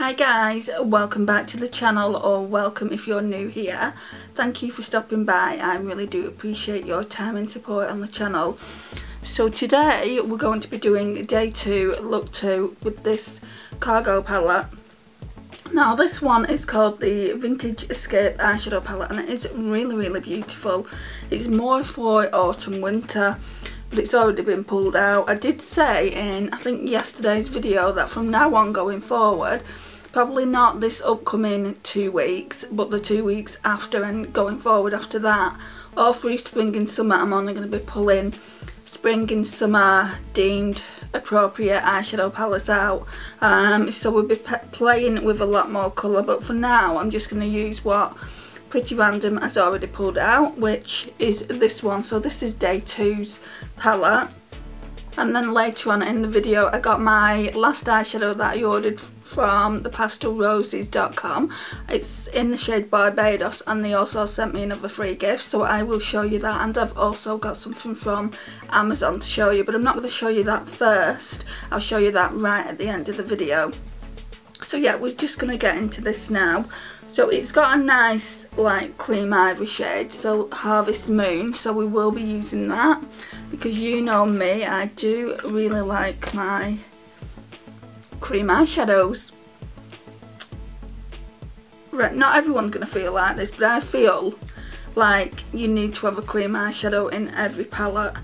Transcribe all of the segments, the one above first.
Hi guys, welcome back to the channel or welcome if you're new here. Thank you for stopping by, I really do appreciate your time and support on the channel. So today we're going to be doing day 2, look 2 with this cargo palette. Now this one is called the Vintage Escape Eyeshadow Palette and it is really really beautiful. It's more for autumn winter but it's already been pulled out. I did say in I think yesterday's video that from now on going forward probably not this upcoming two weeks but the two weeks after and going forward after that. All through spring and summer I'm only going to be pulling spring and summer deemed appropriate eyeshadow palettes out. Um, so we'll be playing with a lot more colour but for now I'm just going to use what Pretty Random has already pulled out which is this one. So this is day two's palette and then later on in the video I got my last eyeshadow that I ordered from thepastelroses.com it's in the shade Barbados and they also sent me another free gift so I will show you that. And I've also got something from Amazon to show you but I'm not going to show you that first. I'll show you that right at the end of the video. So yeah we're just going to get into this now so it's got a nice like cream ivory shade, so Harvest Moon, so we will be using that because you know me, I do really like my cream eyeshadows. Right, not everyone's going to feel like this, but I feel like you need to have a cream eyeshadow in every palette.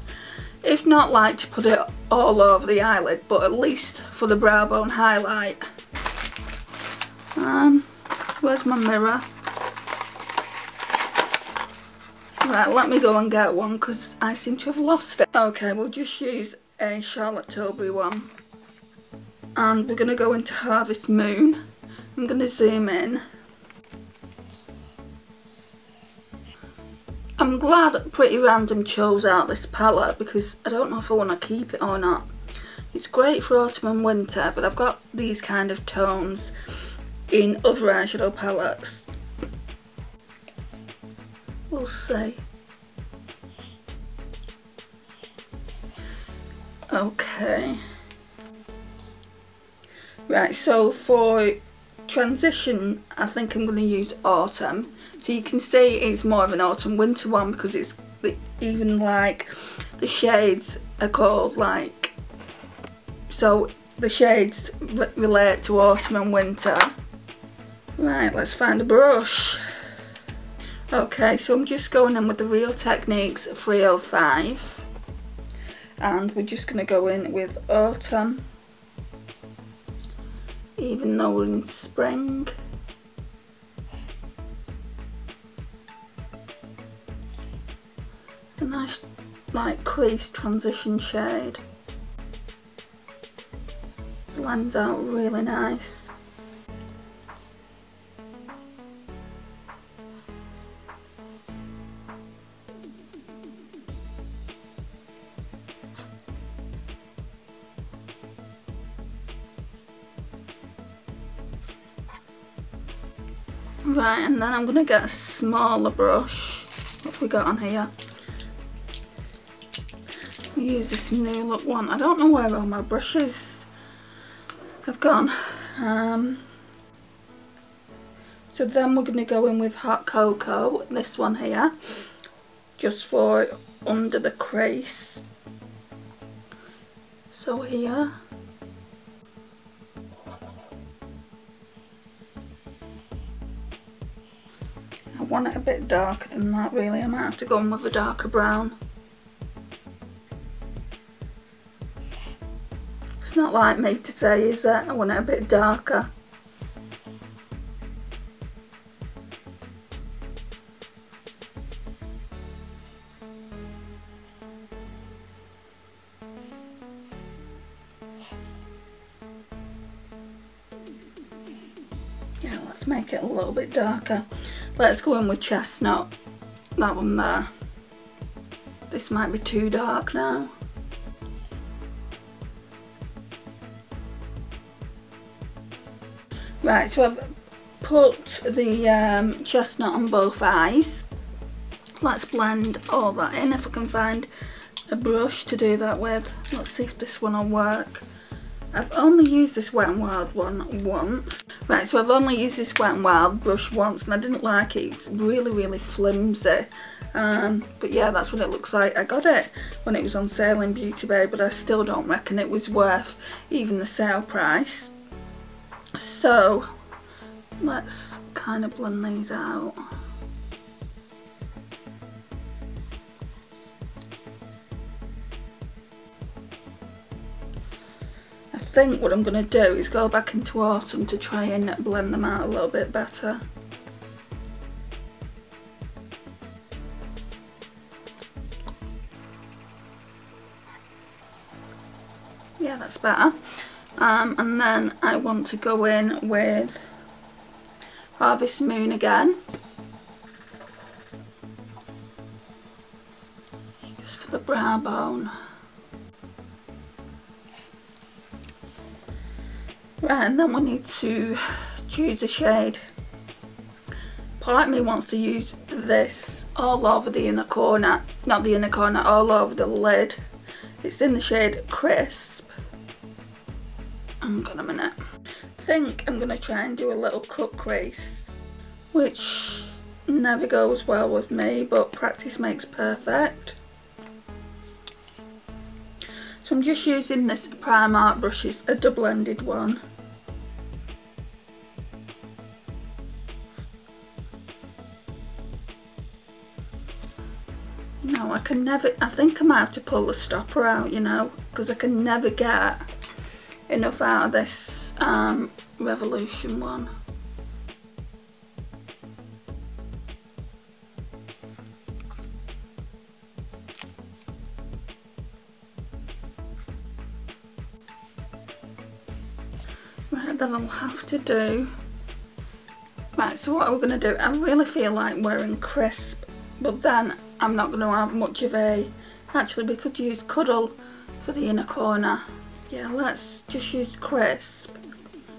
If not like to put it all over the eyelid, but at least for the brow bone highlight. Um, Where's my mirror? Right, let me go and get one because I seem to have lost it. Okay, we'll just use a Charlotte Tilbury one. And we're going to go into Harvest Moon. I'm going to zoom in. I'm glad Pretty Random chose out this palette because I don't know if I want to keep it or not. It's great for autumn and winter, but I've got these kind of tones in other eyeshadow palettes. We'll see. Okay. Right, so for transition, I think I'm going to use autumn. So you can see it's more of an autumn winter one because it's even like the shades are called like, so the shades relate to autumn and winter. Right, let's find a brush. Okay, so I'm just going in with the Real Techniques 305. And we're just going to go in with Autumn. Even though we're in spring. a nice, like, crease transition shade. Blends out really nice. Right, and then I'm going to get a smaller brush. What have we got on here? We use this new look one. I don't know where all my brushes have gone. Um, so then we're going to go in with Hot Cocoa, this one here, just for under the crease. So here. Want it a bit darker than that really. I might have to go in with a darker brown. It's not like me to say, is it? I want it a bit darker. Yeah, let's make it a little bit darker. Let's go in with chestnut. That one there. This might be too dark now. Right, so I've put the um, chestnut on both eyes. Let's blend all that in if I can find a brush to do that with. Let's see if this one will work. I've only used this Wet n Wild one once. Right, so I've only used this Wet n Wild brush once and I didn't like it. It's really, really flimsy. Um, but yeah, that's what it looks like. I got it when it was on sale in Beauty Bay, but I still don't reckon it was worth even the sale price. So, let's kind of blend these out. Think what I'm going to do is go back into autumn to try and blend them out a little bit better. Yeah, that's better. Um, and then I want to go in with Harvest Moon again. Just for the brow bone. And then we need to choose a shade. Part me wants to use this all over the inner corner, not the inner corner, all over the lid. It's in the shade Crisp. Hang on a minute. I think I'm going to try and do a little cut crease, which never goes well with me, but practice makes perfect. So I'm just using this Primark brushes, a double-ended one. No, I can never, I think I might have to pull the stopper out, you know, because I can never get enough out of this um, Revolution one. I'll have to do... Right, so what are we going to do? I really feel like wearing crisp, but then I'm not going to have much of a... Actually, we could use Cuddle for the inner corner. Yeah, let's just use Crisp.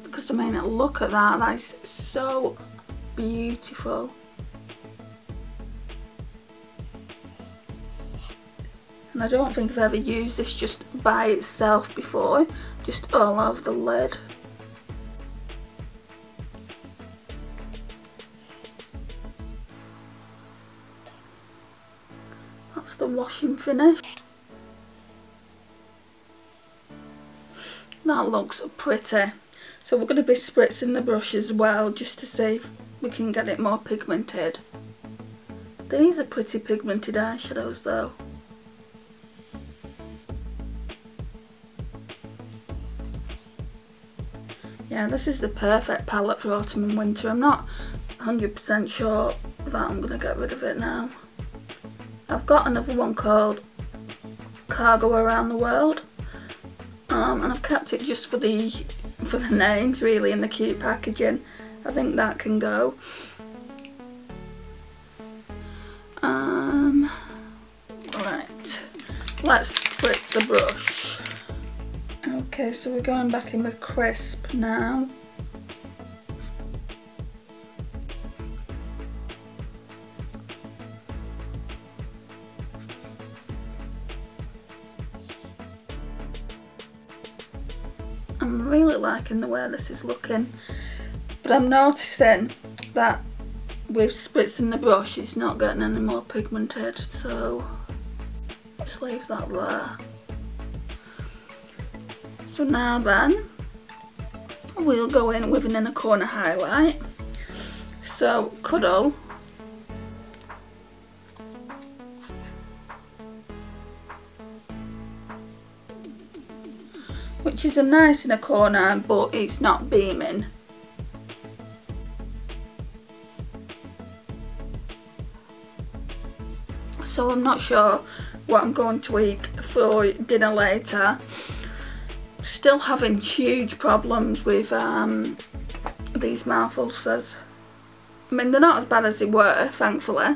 Because, I mean, look at that. That is so beautiful. And I don't think I've ever used this just by itself before. Just all over the lid. Washing finish. That looks pretty. So we're going to be spritzing the brush as well just to see if we can get it more pigmented. These are pretty pigmented eyeshadows though. Yeah, this is the perfect palette for autumn and winter. I'm not 100% sure that I'm going to get rid of it now. Got another one called Cargo Around the World. Um, and I've kept it just for the for the names really and the cute packaging. I think that can go. Um, right, let's spritz the brush. Okay, so we're going back in with crisp now. I'm really liking the way this is looking. But I'm noticing that with spritzing the brush it's not getting any more pigmented so just leave that there. So now then we'll go in with an inner corner highlight. So Cuddle is a nice in a corner but it's not beaming. So I'm not sure what I'm going to eat for dinner later. Still having huge problems with um, these mouth ulcers. I mean they're not as bad as they were thankfully.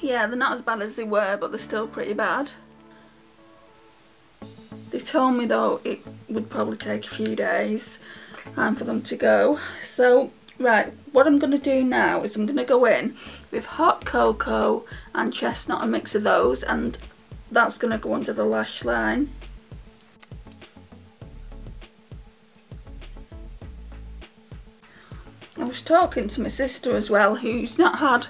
Yeah they're not as bad as they were but they're still pretty bad. They told me though it would probably take a few days um, for them to go. So right, what I'm going to do now is I'm going to go in with hot cocoa and chestnut, a mix of those and that's going to go under the lash line. I was talking to my sister as well who's not had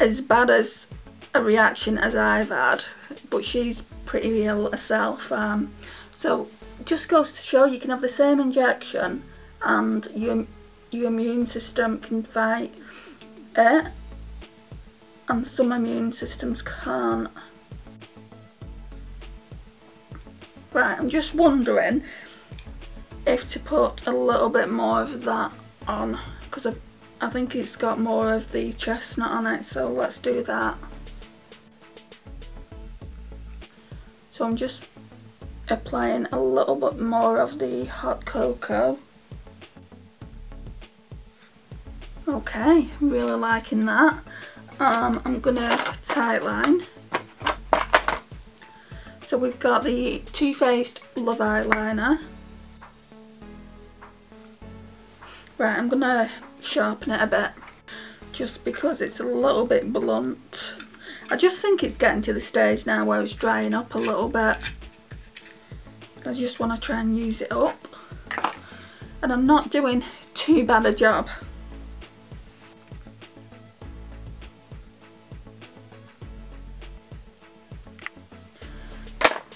as bad as a reaction as I've had but she's pretty ill herself um, so just goes to show you can have the same injection and your, your immune system can fight it and some immune systems can't. Right, I'm just wondering if to put a little bit more of that on because I think it's got more of the chestnut on it so let's do that. So I'm just applying a little bit more of the hot cocoa. Okay, really liking that. Um, I'm gonna tightline. So we've got the Too Faced Love Eyeliner. Right, I'm gonna sharpen it a bit just because it's a little bit blunt. I just think it's getting to the stage now where it's drying up a little bit. I just want to try and use it up. And I'm not doing too bad a job.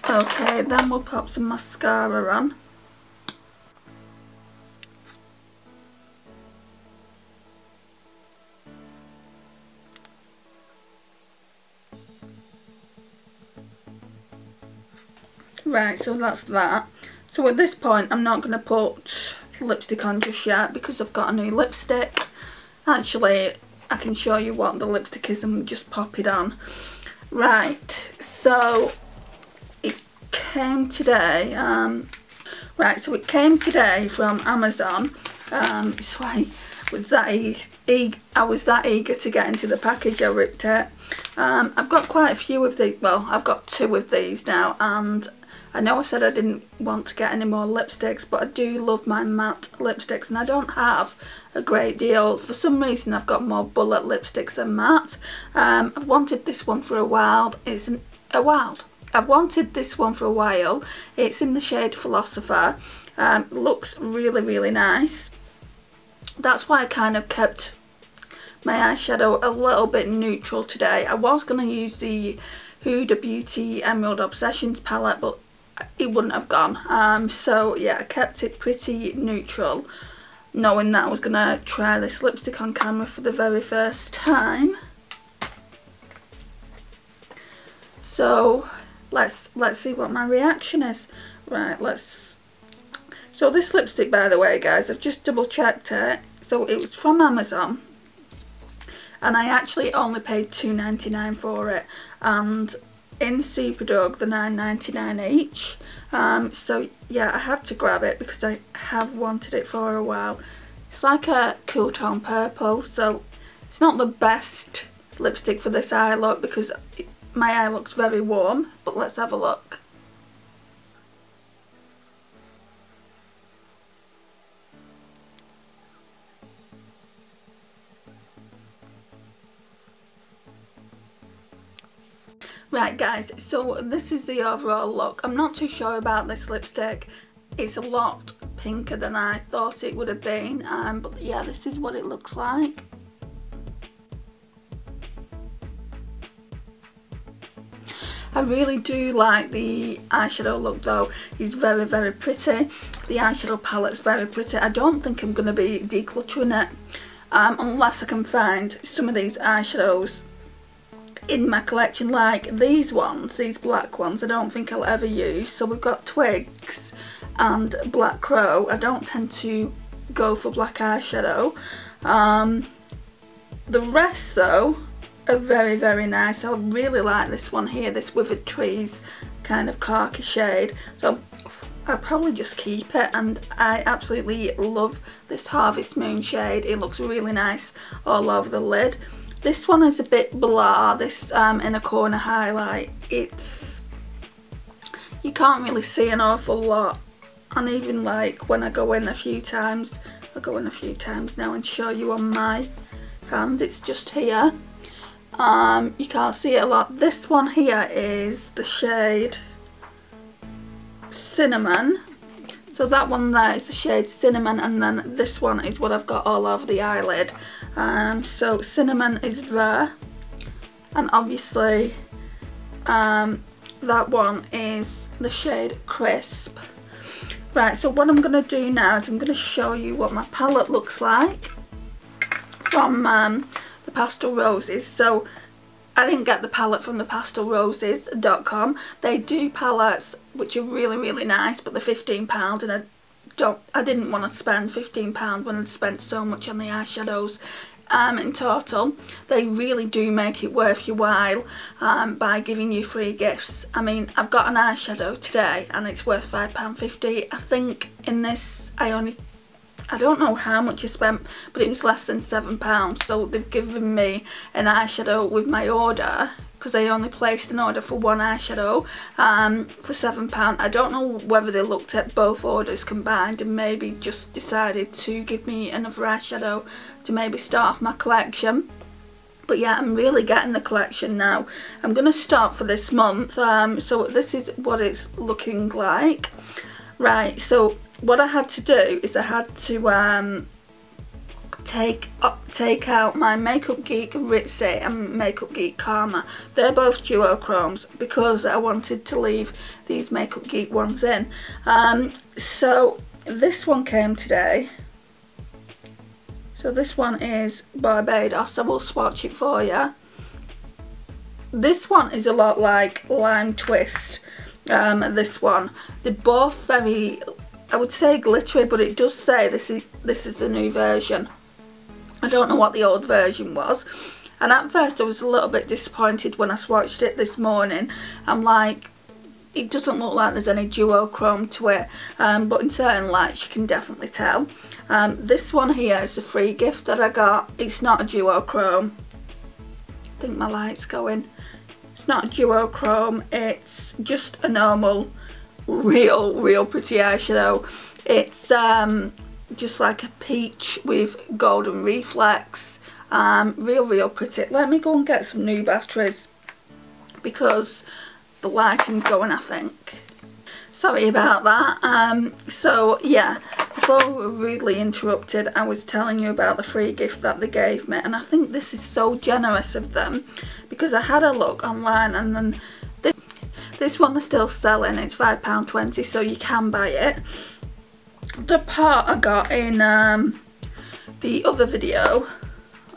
Okay, then we'll pop some mascara on. Right, so that's that. So at this point, I'm not going to put lipstick on just yet because I've got a new lipstick. Actually, I can show you what the lipstick is and just pop it on. Right, so it came today. Um, right, so it came today from Amazon. Um, so I was that eager, was that eager to get into the package. I ripped it. Um, I've got quite a few of these. Well, I've got two of these now, and I know I said I didn't want to get any more lipsticks but I do love my matte lipsticks and I don't have a great deal. For some reason I've got more bullet lipsticks than matte. Um, I've wanted this one for a while. It's an, a while. I've wanted this one for a while. It's in the shade Philosopher. Um, looks really really nice. That's why I kind of kept my eyeshadow a little bit neutral today. I was going to use the Huda Beauty Emerald Obsessions palette but it wouldn't have gone. Um, so yeah, I kept it pretty neutral, knowing that I was going to try this lipstick on camera for the very first time. So let's let's see what my reaction is. Right, let's. So this lipstick, by the way, guys, I've just double checked it. So it was from Amazon, and I actually only paid two ninety nine for it, and in Superdrug, the 9.99 each. Um, so yeah, I had to grab it because I have wanted it for a while. It's like a cool tone purple, so it's not the best lipstick for this eye look because my eye looks very warm, but let's have a look. Right guys, so this is the overall look. I'm not too sure about this lipstick. It's a lot pinker than I thought it would have been. Um, but yeah, this is what it looks like. I really do like the eyeshadow look though. It's very, very pretty. The eyeshadow palette's very pretty. I don't think I'm going to be decluttering it. Um, unless I can find some of these eyeshadows in my collection like these ones, these black ones, I don't think I'll ever use. So we've got Twigs and Black Crow. I don't tend to go for black eyeshadow. Um, the rest though are very very nice. I really like this one here, this Withered Trees kind of khaki shade. So I'll probably just keep it and I absolutely love this Harvest Moon shade. It looks really nice all over the lid. This one is a bit blah, this um, inner corner highlight. It's, you can't really see an awful lot. And even like when I go in a few times, I'll go in a few times now and show you on my hand, it's just here. Um, you can't see it a lot. This one here is the shade Cinnamon. So that one there is the shade Cinnamon and then this one is what I've got all over the eyelid. Um, so Cinnamon is there and obviously um, that one is the shade Crisp. Right, so what I'm going to do now is I'm going to show you what my palette looks like from um, the Pastel Roses. So I didn't get the palette from the pastelroses.com. They do palettes which are really really nice but they're £15 and I don't I didn't want to spend £15 when I'd spent so much on the eyeshadows um, in total. They really do make it worth your while um, by giving you free gifts. I mean I've got an eyeshadow today and it's worth £5.50. I think in this I only I don't know how much I spent, but it was less than £7. So they've given me an eyeshadow with my order because I only placed an order for one eyeshadow um, for £7. I don't know whether they looked at both orders combined and maybe just decided to give me another eyeshadow to maybe start off my collection. But yeah, I'm really getting the collection now. I'm going to start for this month. Um, so this is what it's looking like. Right, so what I had to do is I had to um, take uh, take out my Makeup Geek Ritzy and Makeup Geek Karma. They're both duochromes because I wanted to leave these Makeup Geek ones in. Um, so this one came today. So this one is Barbados. I will swatch it for you. This one is a lot like Lime Twist. Um, this one. They're both very I would say glittery, but it does say this is this is the new version. I don't know what the old version was. And at first I was a little bit disappointed when I swatched it this morning. I'm like, it doesn't look like there's any duochrome to it. Um, but in certain lights you can definitely tell. Um, this one here is a free gift that I got. It's not a duochrome. I think my light's going. It's not a duochrome. It's just a normal real, real pretty eyeshadow. It's um, just like a peach with golden reflex. Um, real, real pretty. Let me go and get some new batteries because the lighting's going, I think. Sorry about that. Um, so, yeah, before we were rudely interrupted, I was telling you about the free gift that they gave me. And I think this is so generous of them because I had a look online and then this this one they're still selling, it's £5.20 so you can buy it. The part I got in um, the other video,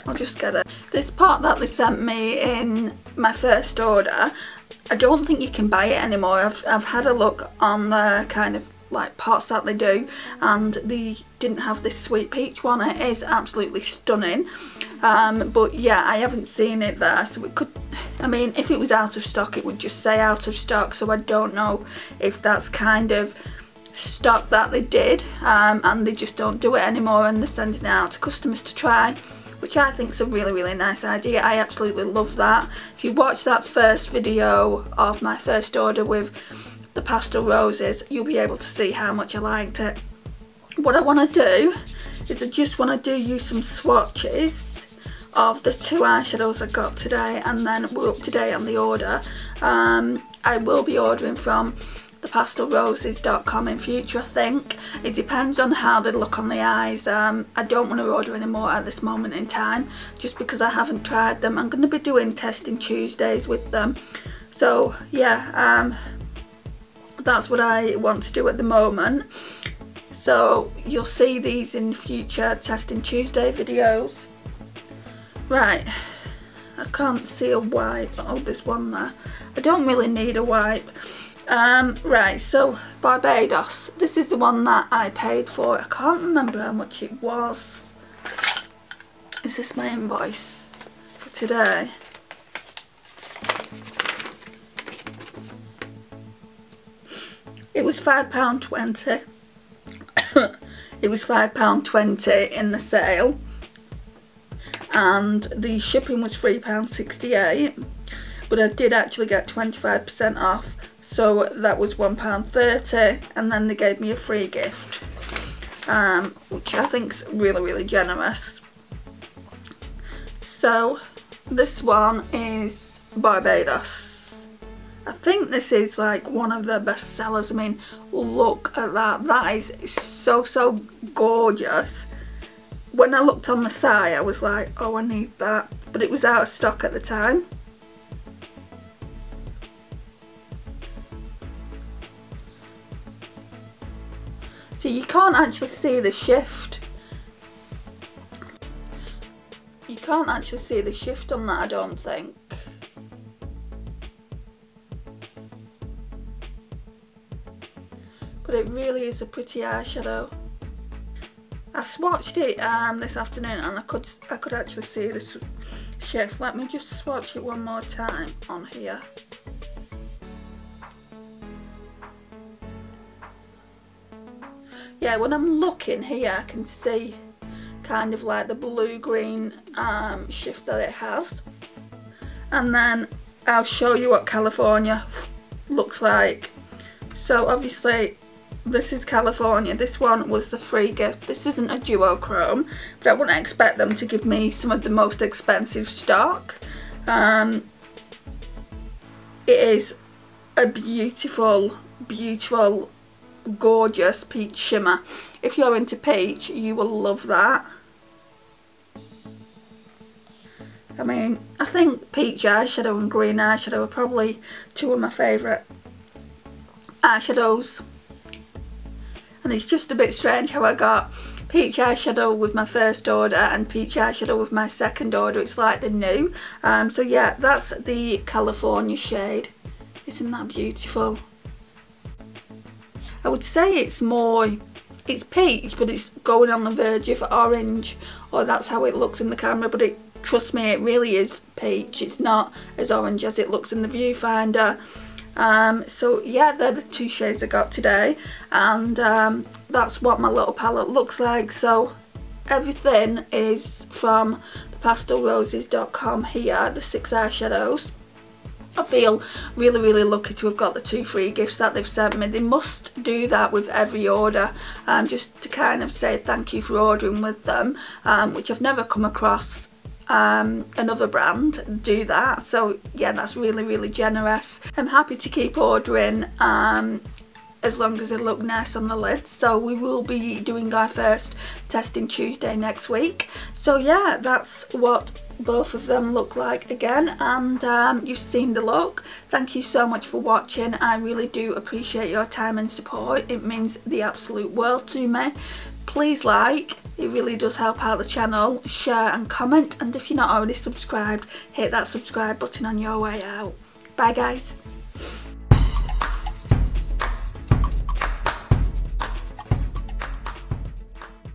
I'll just get it. This part that they sent me in my first order, I don't think you can buy it anymore. I've, I've had a look on the kind of like pots that they do and they didn't have this sweet peach one. It is absolutely stunning. Um, but yeah, I haven't seen it there so it could I mean, if it was out of stock, it would just say out of stock. So I don't know if that's kind of stock that they did um, and they just don't do it anymore and they're sending it out to customers to try which I think is a really really nice idea. I absolutely love that. If you watch that first video of my first order with the pastel roses you'll be able to see how much I liked it. What I want to do is I just want to do you some swatches of the two eyeshadows I got today and then we're up to date on the order. Um, I will be ordering from thepastelroses.com in future I think. It depends on how they look on the eyes. Um, I don't want to order any more at this moment in time just because I haven't tried them. I'm going to be doing testing Tuesdays with them. So yeah, um, that's what I want to do at the moment. So you'll see these in future testing Tuesday videos. Right, I can't see a wipe. Oh, there's one there. I don't really need a wipe. Um, right, so Barbados. This is the one that I paid for. I can't remember how much it was. Is this my invoice for today? It was £5.20. it was £5.20 in the sale and the shipping was £3.68 but I did actually get 25% off so that was £1.30 and then they gave me a free gift um, which I think is really really generous so this one is Barbados I think this is like one of their best sellers. I mean, look at that. That is so, so gorgeous. When I looked on the site, I was like, oh, I need that. But it was out of stock at the time. So you can't actually see the shift. You can't actually see the shift on that, I don't think. but it really is a pretty eyeshadow. I swatched it um, this afternoon and I could I could actually see this shift. Let me just swatch it one more time on here. Yeah, when I'm looking here I can see kind of like the blue-green um, shift that it has. And then I'll show you what California looks like. So obviously this is California. This one was the free gift. This isn't a duochrome, but I wouldn't expect them to give me some of the most expensive stock. Um, it is a beautiful, beautiful, gorgeous peach shimmer. If you're into peach, you will love that. I mean, I think peach eyeshadow and green eyeshadow are probably two of my favourite eyeshadows. And it's just a bit strange how I got peach eyeshadow with my first order and peach eyeshadow with my second order. It's like the new. Um, so yeah that's the California shade. Isn't that beautiful I would say it's more it's peach but it's going on the verge of orange or that's how it looks in the camera but it trust me it really is peach. It's not as orange as it looks in the viewfinder. Um, so yeah they're the two shades I got today and um, that's what my little palette looks like. So everything is from thepastelroses.com here the six eyeshadows I feel really really lucky to have got the two free gifts that they've sent me. They must do that with every order um, just to kind of say thank you for ordering with them um, which I've never come across um, another brand do that. So yeah that's really really generous. I'm happy to keep ordering um, as long as it look nice on the lid. So we will be doing our first testing Tuesday next week. So yeah that's what both of them look like again and um, you've seen the look. Thank you so much for watching. I really do appreciate your time and support. It means the absolute world to me. Please like. It really does help out the channel. Share and comment. And if you're not already subscribed hit that subscribe button on your way out. Bye guys